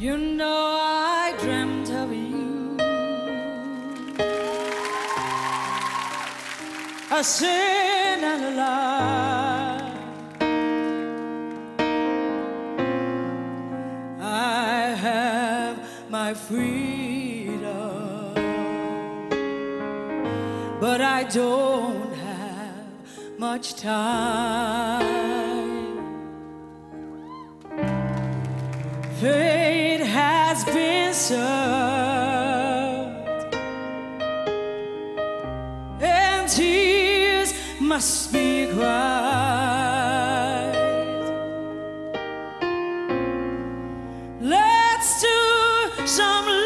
You know I dreamt of you. A sin and a lie. I have my freedom, but I don't have much time. Faith has been served, and tears must be cried. Let's do some.